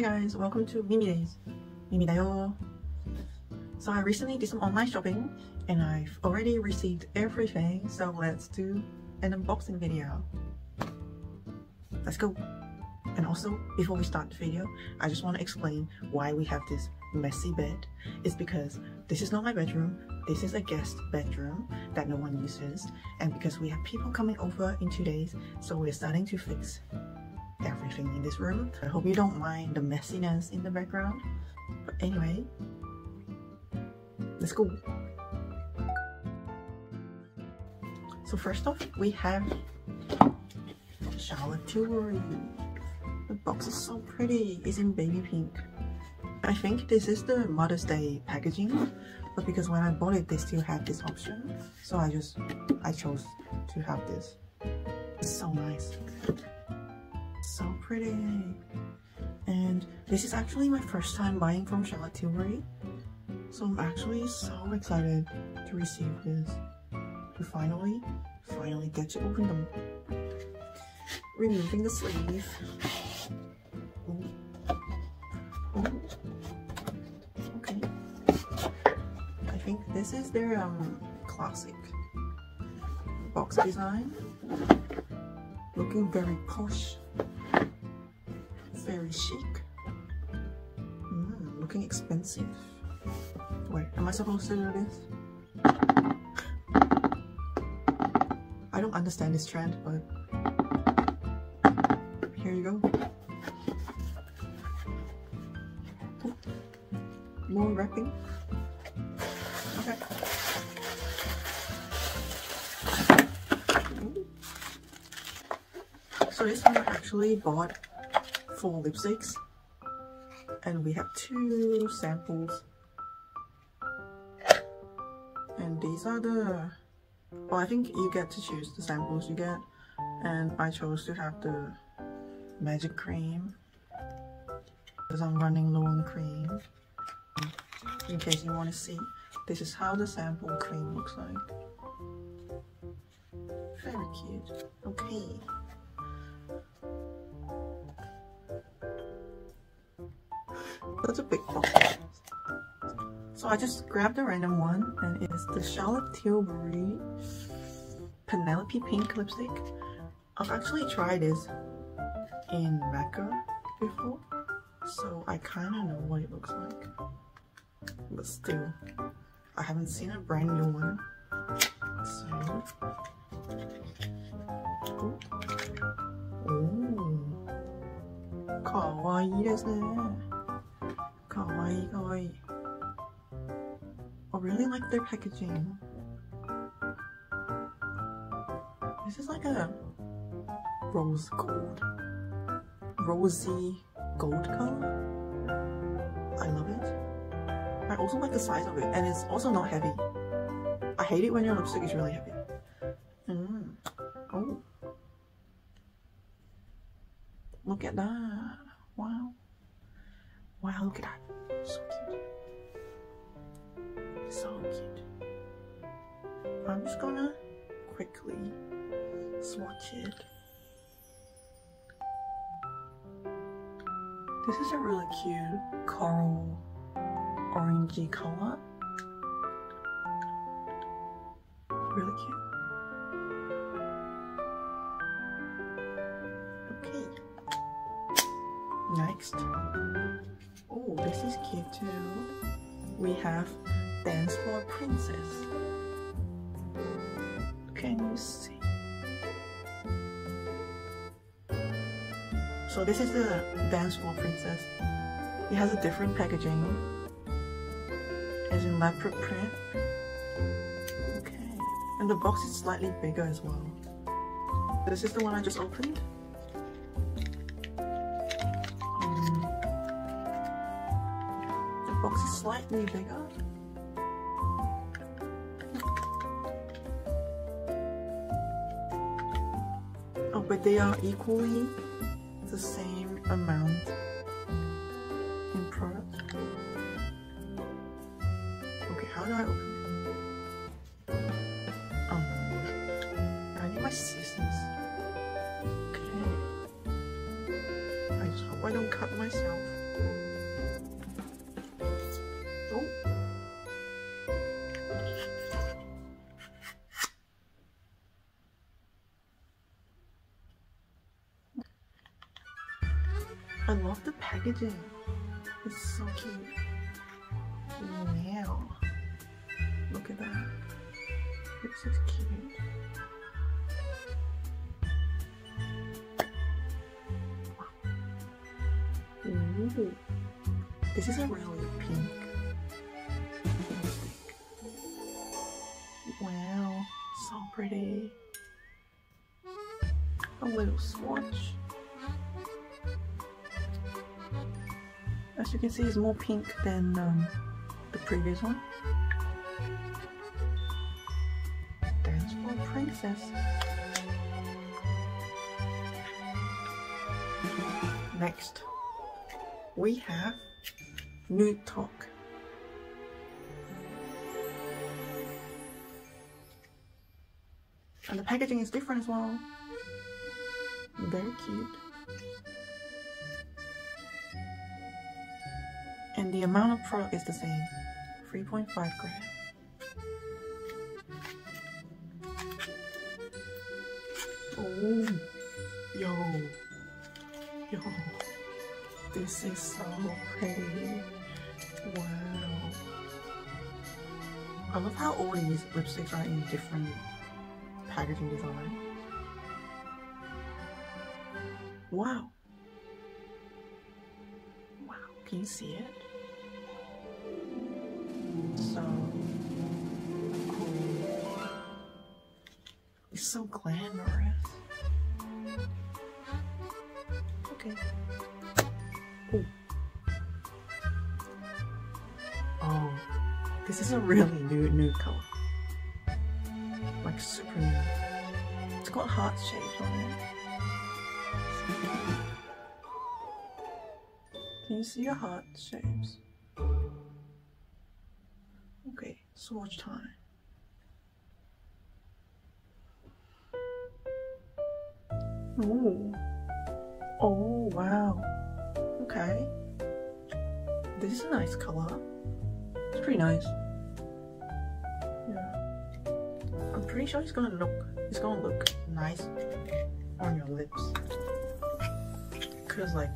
Hi guys, welcome to MiiMiiDayz. Mimi dayo. So I recently did some online shopping and I've already received everything, so let's do an unboxing video. Let's go. And also, before we start the video, I just want to explain why we have this messy bed. It's because this is not my bedroom, this is a guest bedroom that no one uses, and because we have people coming over in two days, so we're starting to fix everything in this room. I hope you don't mind the messiness in the background. But anyway, let's go. So first off, we have Charlotte Tilbury. The box is so pretty. It's in baby pink. I think this is the Mother's Day packaging, but because when I bought it, they still have this option. So I just, I chose to have this. It's so nice. So pretty. And this is actually my first time buying from Charlotte Tilbury. So I'm actually so excited to receive this. To finally, finally get to open them. Removing the sleeve. Okay. I think this is their um classic box design. Looking very posh. Very chic. Mm, looking expensive. Wait, am I supposed to do this? I don't understand this trend, but here you go. More wrapping. Okay. So this one I actually bought four lipsticks. And we have two samples. And these are the well I think you get to choose the samples you get. And I chose to have the magic cream. Because I'm running low on cream. In case you want to see this is how the sample cream looks like. Very cute. Okay That's a big box. So I just grabbed a random one and it's the Charlotte Tilbury Penelope Pink lipstick. I've actually tried this in Mecca before, so I kind of know what it looks like. But still, I haven't seen a brand new one. So, oh, oh. kawaii desu kawaii. I really like their packaging. This is like a rose gold, rosy gold color. I love it. I also like the size of it and it's also not heavy. I hate it when your lipstick is really heavy. Coral orangey color. Really cute. Okay. Next. Oh, this is cute too. We have Dancefloor Princess. Can you see? So this is the Dancefloor Princess. It has a different packaging. As in leopard print. Okay. And the box is slightly bigger as well. This is the one I just opened. Um, the box is slightly bigger. Oh, but they are equally the same amount product. Okay, how do I open it? Um, I need my scissors. Okay. I just hope I don't cut myself. Oh. I love the packaging. Ooh. This is a really pink. Wow, so pretty. A little swatch. As you can see, it's more pink than um, the previous one. Dancefloor Princess. Next, we have Nude Talk. And the packaging is different as well. Very cute. And the amount of product is the same. 3.5 grams. Oh, yo, yo, this is so pretty. Wow. I love how all these lipsticks are in different packaging design. Wow. Wow, can you see it? So cool. It's so glamorous. Okay. This is a really nude nude color. Like super nude. It's got heart shapes on it. Can you see your heart shapes? Okay, swatch time. Oh, oh wow. Okay, this is a nice color. It's pretty nice. Pretty sure it's gonna look. It's gonna look nice on your lips. Cause like,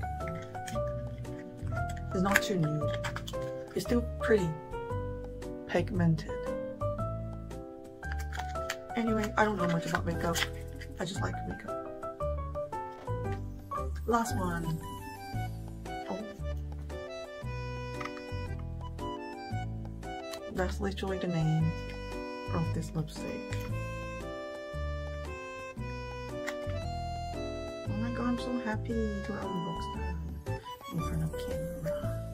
it's not too nude. It's still pretty pigmented. Anyway, I don't know much about makeup. I just like makeup. Last one. Oh. That's literally the name of this lipstick. Happy to unbox them in front of camera.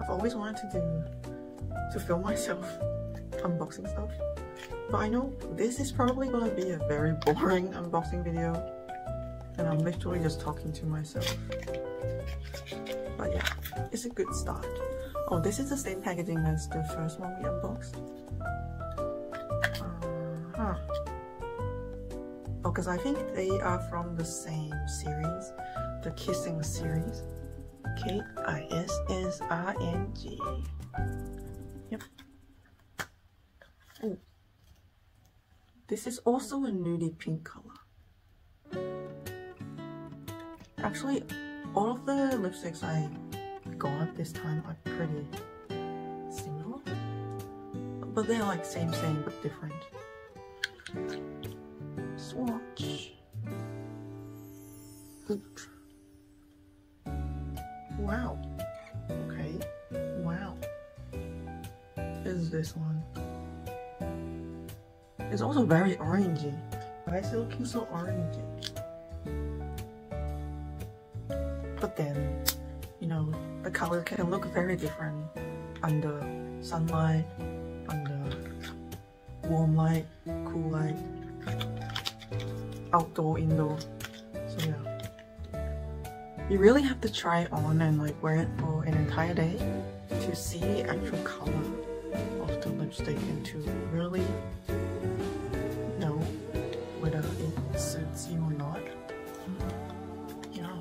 I've always wanted to do to film myself unboxing stuff. But I know this is probably gonna be a very boring unboxing video and I'm literally just talking to myself. But yeah, it's a good start. Oh, this is the same packaging as the first one we unboxed. Uh -huh. Because I think they are from the same series, the Kissing series. K-I-S-S-I-N-G. Yep. Oh. This is also a nudie pink color. Actually, all of the lipsticks I got this time are pretty similar. But they're like same same but different. Swatch. Wow. Okay. Wow. Is this one. It's also very orangey. Why is it looking so orangey? but then you know the color can look very different under sunlight under warm light cool light outdoor indoor so yeah you really have to try it on and like wear it for an entire day to see the actual color of the lipstick and to really know whether it suits you or not Yeah.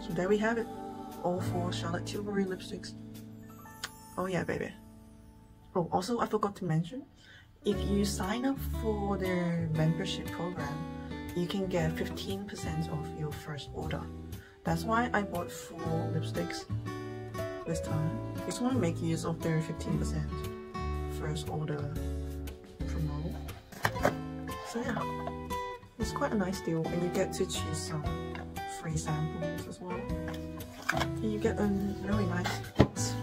So there we have it. All four Charlotte Tilbury lipsticks. Oh yeah, baby. Oh, also I forgot to mention, if you sign up for their membership program, you can get 15% off your first order. That's why I bought four lipsticks this time. I just want to make use of their 15% first order promo. So yeah, it's quite a nice deal and you get to choose some free samples as well. And you get a really nice box.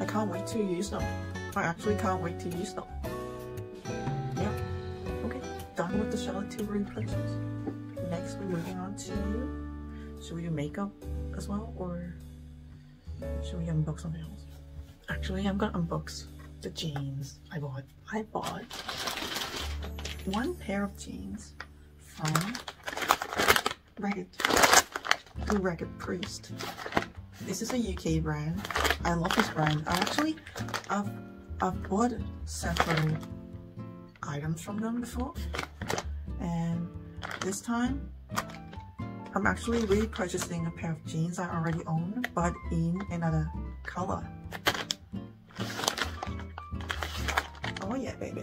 I can't wait to use them. I actually can't wait to use them. Done with the Charlotte Tilbury purchase. Next we're moving on to should we do makeup as well or should we unbox something else? Actually I'm gonna unbox the jeans I bought. I bought one pair of jeans from Ragged, the Ragged Priest. This is a UK brand. I love this brand. I actually, I've, I've bought several items from them before. And this time, I'm actually repurchasing a pair of jeans I already own, but in another color. Oh yeah, baby.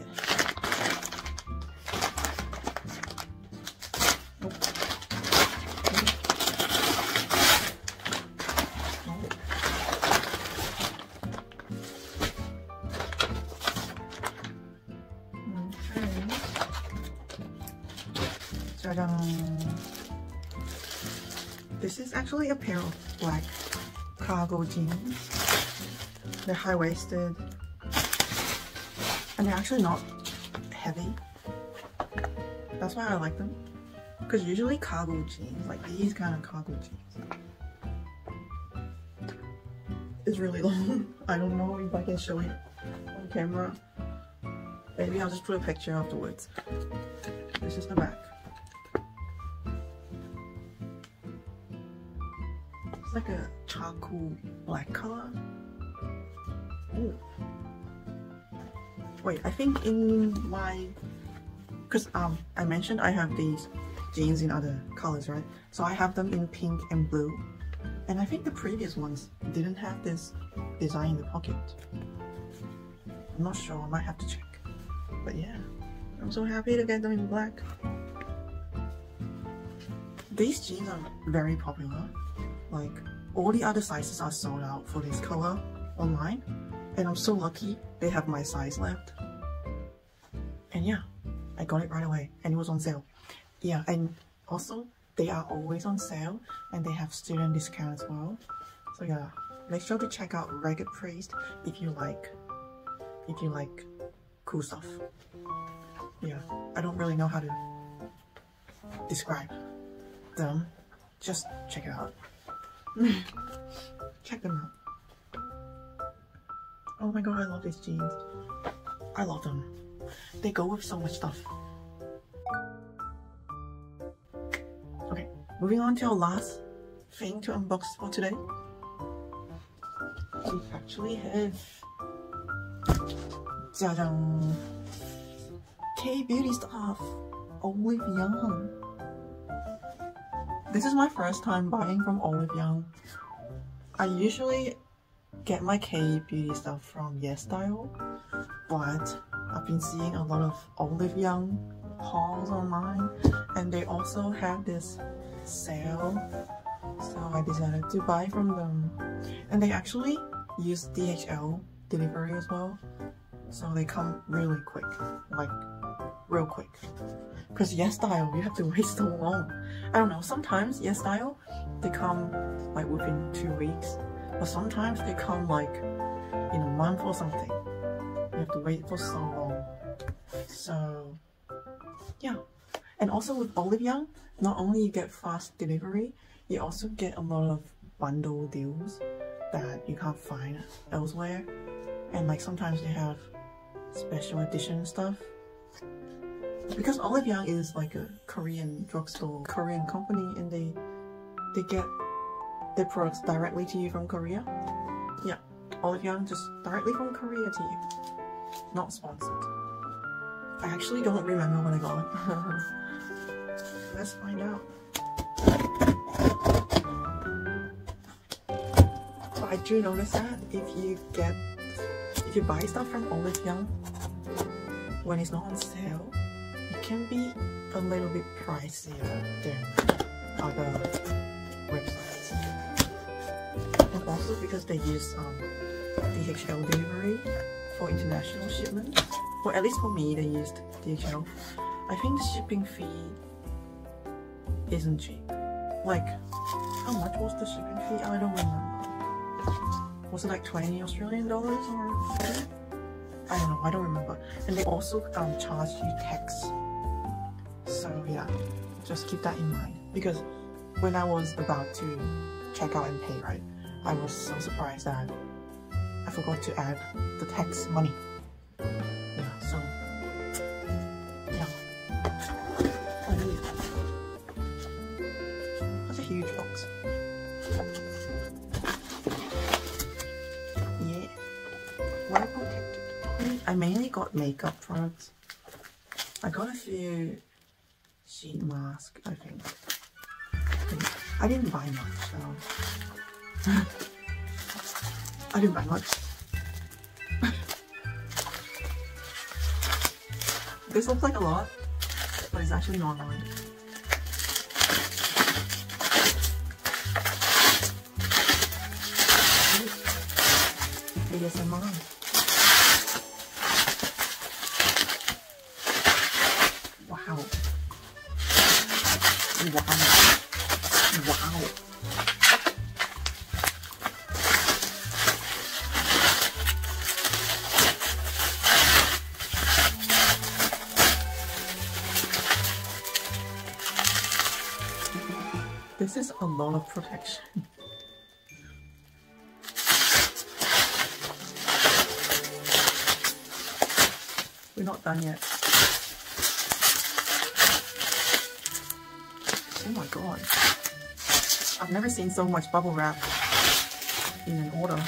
Actually a pair of black cargo jeans. They're high-waisted and they're actually not heavy. That's why I like them. Because usually cargo jeans, like these kind of cargo jeans, is really long. I don't know if I can show it on camera. Maybe I'll just put a picture afterwards. This is the back. It's like a charcoal black color. Ooh. Wait, I think in my... Because um, I mentioned I have these jeans in other colors, right? So I have them in pink and blue. And I think the previous ones didn't have this design in the pocket. I'm not sure, I might have to check. But yeah, I'm so happy to get them in black. These jeans are very popular like all the other sizes are sold out for this color online and I'm so lucky they have my size left. And yeah, I got it right away and it was on sale. Yeah, and also they are always on sale and they have student discount as well. So yeah, make sure to check out Ragged Priest if you like if you like cool stuff. Yeah, I don't really know how to describe them. Just check it out. Check them out. Oh my god, I love these jeans. I love them. They go with so much stuff. Okay, moving on to our last thing to unbox for today. We actually have 짜잔 K-beauty stuff Olive Young this is my first time buying from Olive Young. I usually get my K-beauty stuff from YesStyle, but I've been seeing a lot of Olive Young hauls online and they also have this sale so I decided to buy from them and they actually use DHL delivery as well so they come really quick like real quick because YesStyle, you have to wait so long. I don't know, sometimes YesStyle, they come like within two weeks, but sometimes they come like in a month or something. You have to wait for so long. So, yeah. And also with Olive Young, not only you get fast delivery, you also get a lot of bundle deals that you can't find elsewhere. And like sometimes they have special edition stuff because Olive Young is like a Korean drugstore, Korean company, and they they get their products directly to you from Korea. Yeah, Olive Young just directly from Korea to you, not sponsored. I actually don't remember when I got it. Let's find out. But I do notice that if you get if you buy stuff from Olive Young when it's not on sale, can be a little bit pricier than other websites. And also because they use um, DHL delivery for international shipment. Well, at least for me, they used DHL. I think the shipping fee isn't cheap. Like, how much was the shipping fee? I don't remember. Was it like 20 Australian dollars or 30? I don't know, I don't remember. And they also um, charge you tax. Yeah, just keep that in mind. Because when I was about to check out and pay, right, I was so surprised that I forgot to add the tax money. Yeah, so yeah. That's a huge box. Yeah. Well protected. I mainly got makeup products. I got a few sheet masks, I think. I didn't buy much though. I didn't buy much. this looks like a lot, but it's actually not lot. ASMR. Wow. Wow. This is a lot of protection. We're not done yet. God. I've never seen so much bubble wrap in an order.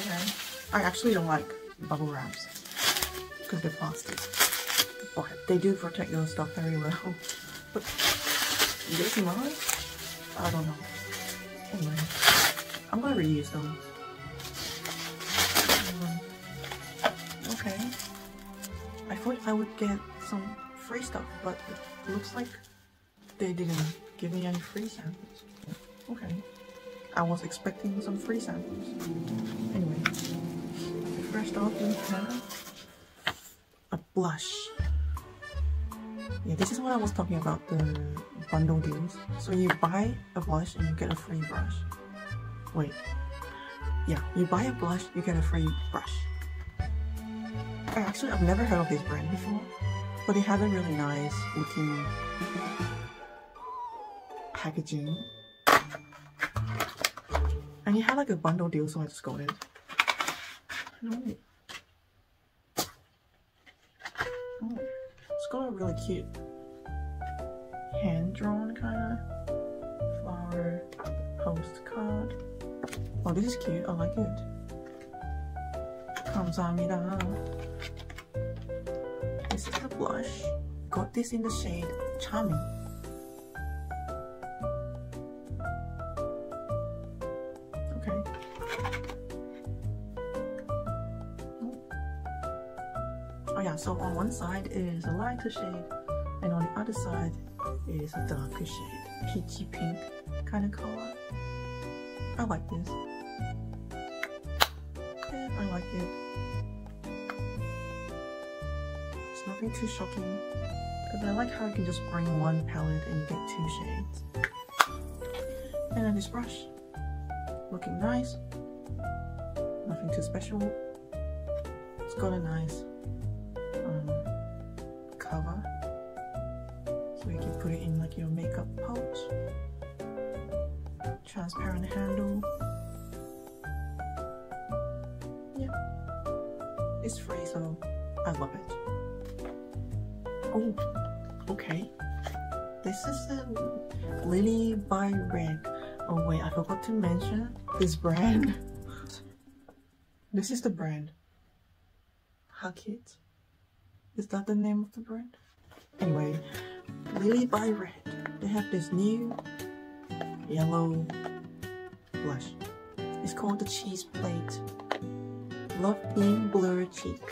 Okay. I actually don't like bubble wraps because they're plastic. But they do protect your stuff very well. But this mine? I don't know. Anyway, I'm gonna reuse them. Okay. I thought I would get some free stuff, but it looks like they didn't give me any free samples. Okay. I was expecting some free samples. Anyway, first off we have a blush. Yeah, this is what I was talking about, the bundle deals. So you buy a blush and you get a free brush. Wait. Yeah, you buy a blush, you get a free brush. Actually, I've never heard of this brand before, but it had a really nice looking packaging. And it had like a bundle deal, so I just got it. No. Oh, it's got a really cute hand-drawn kind of flower postcard. Oh, this is cute. I like it. 감사합니다. This is the blush. Got this in the shade Charming. Lighter shade and on the other side is a darker shade. Peachy pink kind of color. I like this. I like it. It's nothing too shocking because I like how you can just bring one palette and you get two shades. And then this brush, looking nice. Nothing too special. It's got a nice makeup pouch. Transparent handle. Yeah, it's free, so I love it. Oh, okay. This is a Lily by Red. Oh wait, I forgot to mention this brand. this is the brand. HAKIT. Is that the name of the brand? Anyway, lilybyred. They have this new yellow blush. It's called the Cheese Plate. Luv Beam Blur Cheek.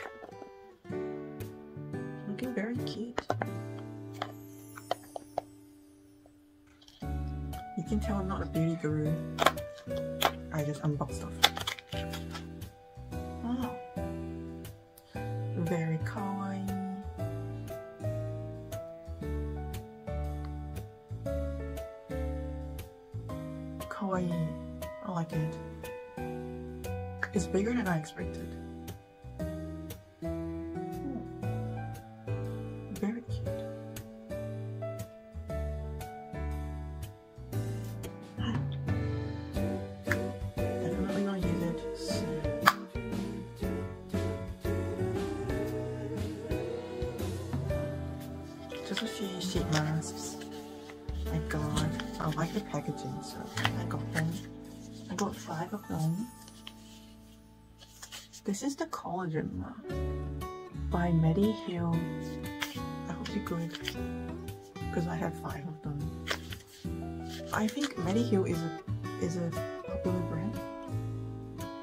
I like the packaging, so I got them. I got five of them. This is the collagen by Mediheal. I hope you're good, because I have five of them. I think Mediheal is a is a popular brand.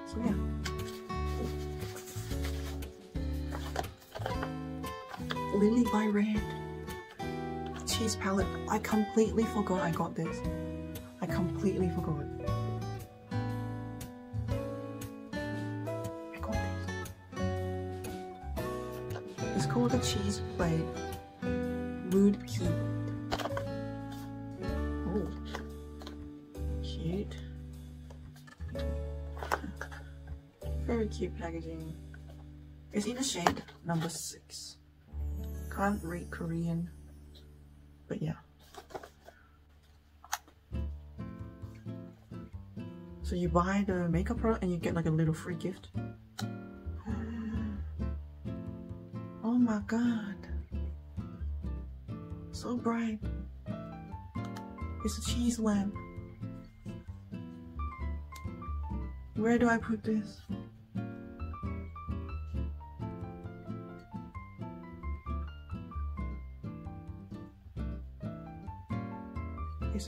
So yeah. lilybyred palette. I completely forgot I got this. I completely forgot. I got this. It's called the cheese plate wood cube. Oh, cute. Very cute packaging. It's in the shade number six. Can't read Korean but yeah. So you buy the makeup product and you get like a little free gift. Oh my god. So bright. It's a cheese lamp. Where do I put this?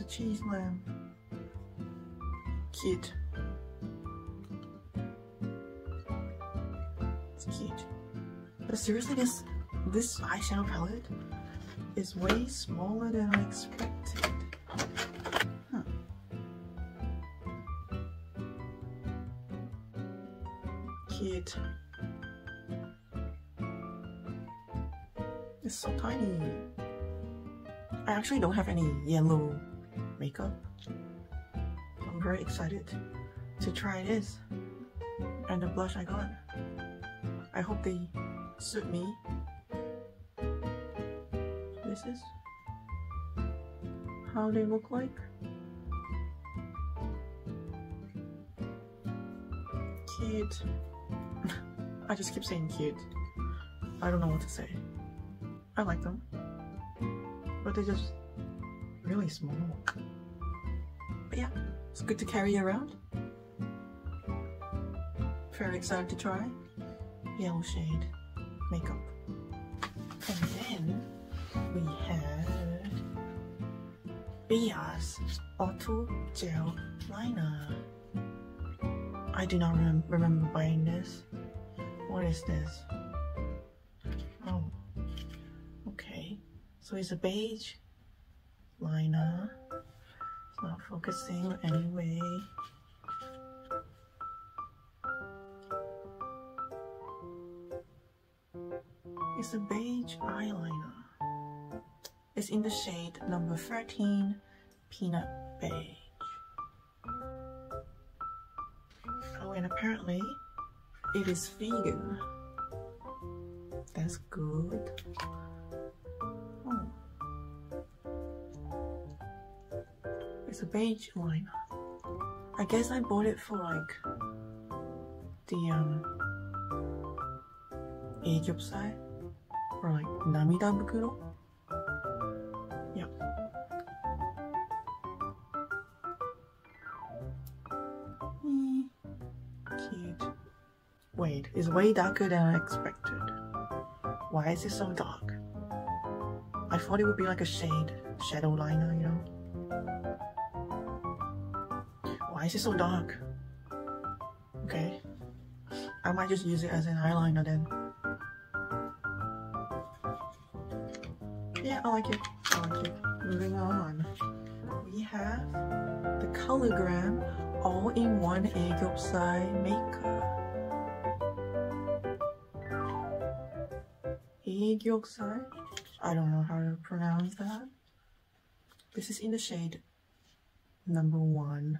Cheese lamp. Cute. It's cute. But seriously, this this eyeshadow palette is way smaller than I expected. Cute. It's so tiny. I actually don't have any yellow makeup. I'm very excited to try this and the blush I got. I hope they suit me. This is how they look like. Cute. I just keep saying cute. I don't know what to say. I like them. But they just really small. But yeah, it's good to carry around. Very excited to try. Yellow shade makeup. And then we had BBIA's Auto Gel Liner. I do not rem remember buying this. What is this? Oh, okay. So it's a beige liner. It's not focusing anyway. It's a beige eyeliner. It's in the shade number 13, Peanut Beige. Oh, and apparently it is vegan. That's good. It's a beige liner. I guess I bought it for like the um side or like Namida Bukuro. Yeah. Mm, cute. Wait, it's way darker than I expected. Why is it so dark? I thought it would be like a shade, shadow liner, you know? Why is it so dark? Okay. I might just use it as an eyeliner then. Yeah, I like it. I like it. Moving on. We have the Colorgram All-in-One Egg Upside Maker. Egg Upside? I don't know how to pronounce that. This is in the shade number one.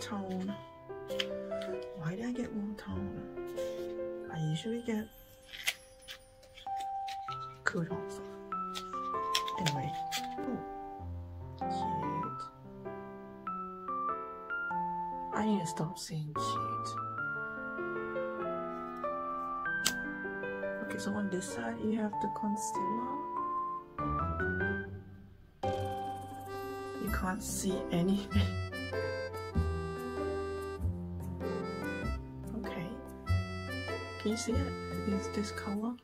Tone. Why did I get warm tone? I usually get tones. Anyway. Cute. I need to stop saying cute. Okay, so on this side you have the concealer. You can't see anything. Can you see it? Is this color?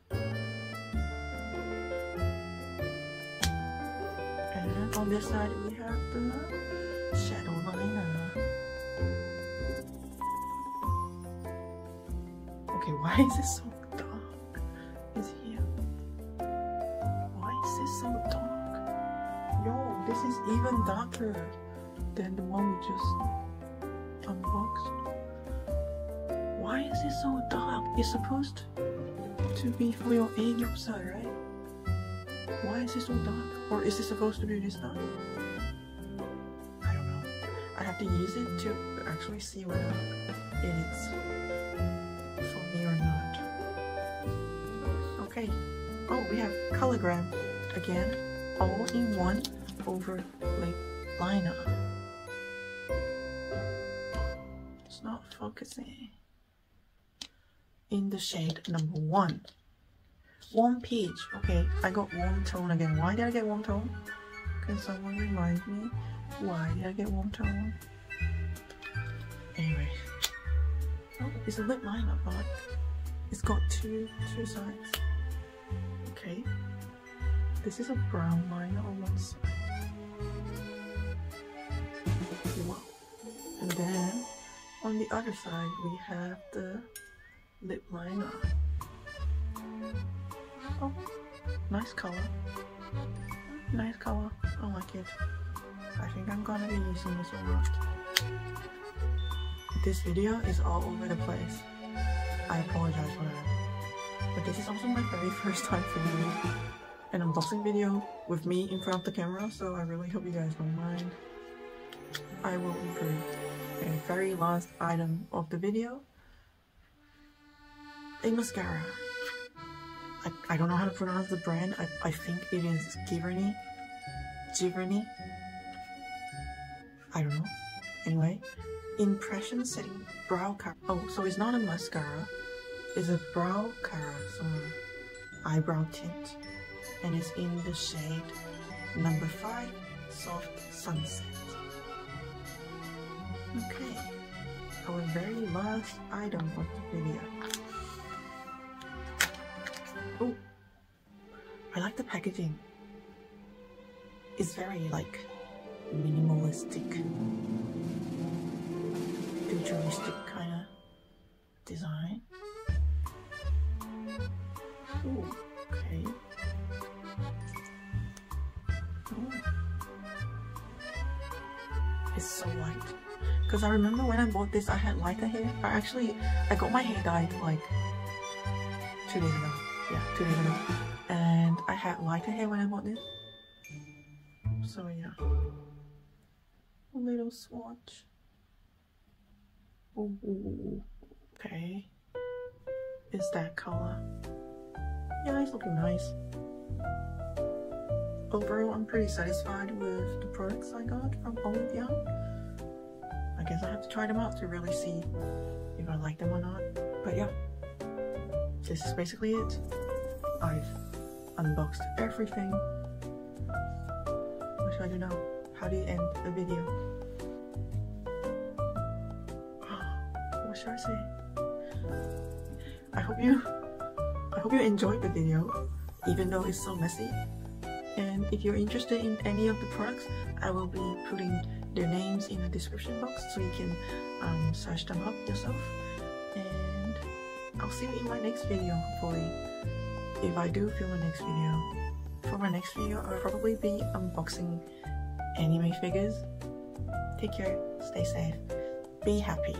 And on this side we have the shadow liner. Okay, why is it so dark? Is here. Why is this so dark? Yo, this is even darker than the one we just It's supposed to be for your egg side, right? Why is it so dark? Or is it supposed to be this dark? I don't know. I have to use it to actually see whether it is for me or not. Okay. Oh, we have colorgram again, all in one over lip liner. It's not focusing. In the shade number one. Warm peach. Okay, I got warm tone again. Why did I get warm tone? Can someone remind me why did I get warm tone? Anyway. Oh, it's a lip liner, but it's got two two sides. Okay. This is a brown liner on one side. Wow. And then on the other side we have the lip liner. Oh, nice color. Nice color. I like it. I think I'm gonna be using this a lot. This video is all over the place. I apologize for that. But this is also my very first time filming an unboxing video with me in front of the camera, so I really hope you guys don't mind. I will improve. And very last item of the video, a mascara. I, I don't know how to pronounce the brand. I, I think it is Giverny. Giverny. I don't know. Anyway, impression setting brow cara. Oh, so it's not a mascara. It's a brow cara, so eyebrow tint. And it's in the shade number 5, Soft Sunset. Okay, our very last item of the video. Oh, I like the packaging. It's very like minimalistic, futuristic kind of design. Ooh, okay. Oh. It's so light. Because I remember when I bought this, I had lighter hair. I actually, I got my hair dyed like two days ago. Two days. And I had lighter hair when I bought this. So yeah. A little swatch. Ooh, okay. Is that color? Yeah, it's looking nice. Overall, I'm pretty satisfied with the products I got from Olive Young. I guess I have to try them out to really see if I like them or not. But yeah, this is basically it. I've unboxed everything. What should I do now? How do you end the video? What should I say? I hope you I hope you enjoyed the video, even though it's so messy. And if you're interested in any of the products, I will be putting their names in the description box so you can um, search them up yourself. And I'll see you in my next video, hopefully. If I do film a next video. for my next video, I'll probably be unboxing anime figures. Take care, stay safe, be happy.